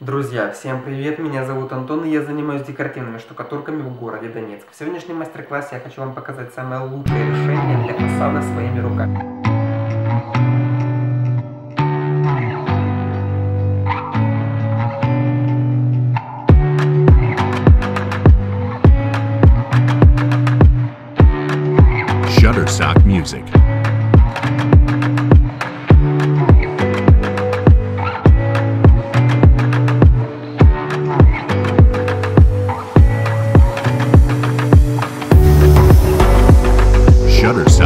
Друзья, всем привет, меня зовут Антон и я занимаюсь декоративными штукатурками в городе Донецк. В сегодняшнем мастер-классе я хочу вам показать самое лучшее решение для фасада своими руками. Shutterstock Music. gutters